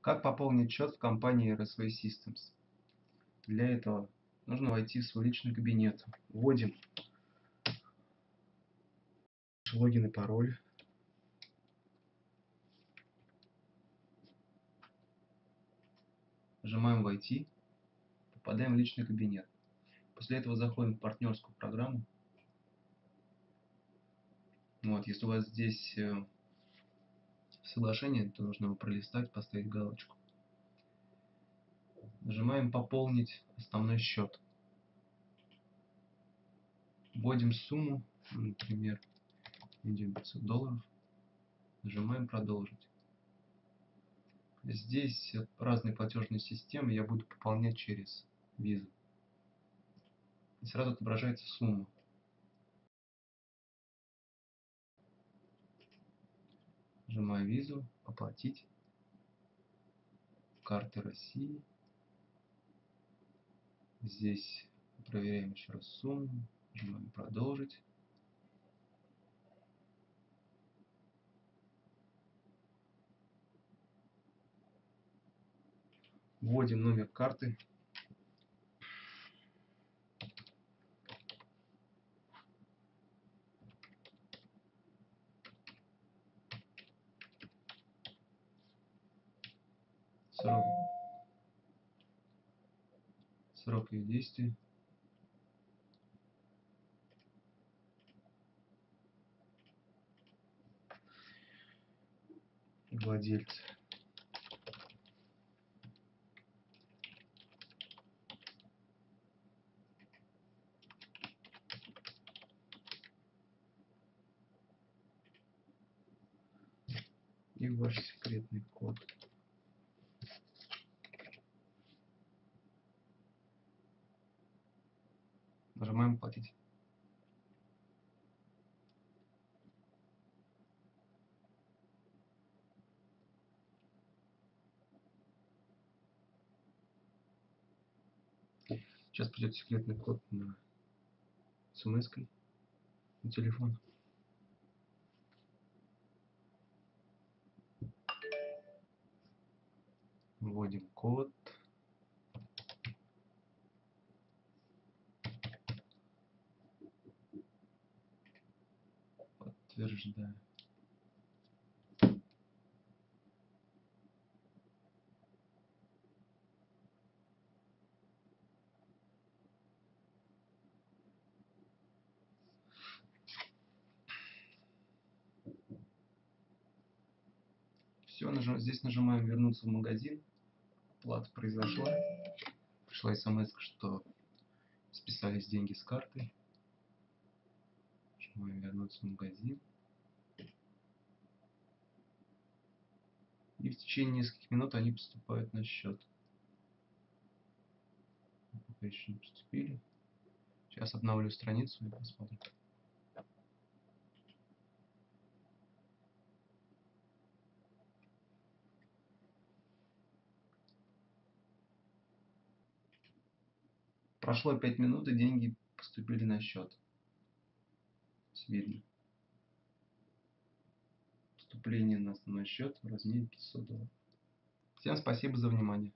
Как пополнить счет в компании RSV Systems? Для этого нужно войти в свой личный кабинет. Вводим логин и пароль. Нажимаем «Войти», попадаем в личный кабинет. После этого заходим в партнерскую программу. Вот, если у вас здесь э, соглашение, то нужно его пролистать, поставить галочку. Нажимаем «Пополнить основной счет». Вводим сумму, например, 500 долларов. Нажимаем «Продолжить». Здесь разные платежные системы, я буду пополнять через визу. И сразу отображается сумма. Нажимаю визу, оплатить. Карты России. Здесь проверяем еще раз сумму. Нажимаем продолжить. Вводим номер карты. Срок. Срок ее действия. Владельцы. и ваш секретный код. Нажимаем «Платить». Сейчас придет секретный код на смс на телефон. Вводим код. Подтверждаю. Все, нажим, здесь нажимаем вернуться в магазин. Оплата произошла. Пришла смс, что списались деньги с карты. Нажимаем вернуться в магазин. И в течение нескольких минут они поступают на счет. Пока еще не поступили. Сейчас обновлю страницу и посмотрим. Прошло 5 минут, и деньги поступили на счет. Видно. Поступление на основной счет в размере 500 долларов. Всем спасибо за внимание.